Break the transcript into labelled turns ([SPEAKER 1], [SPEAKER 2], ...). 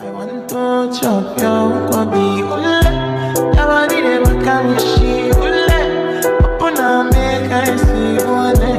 [SPEAKER 1] Never did it, but can you see? Up on make I see.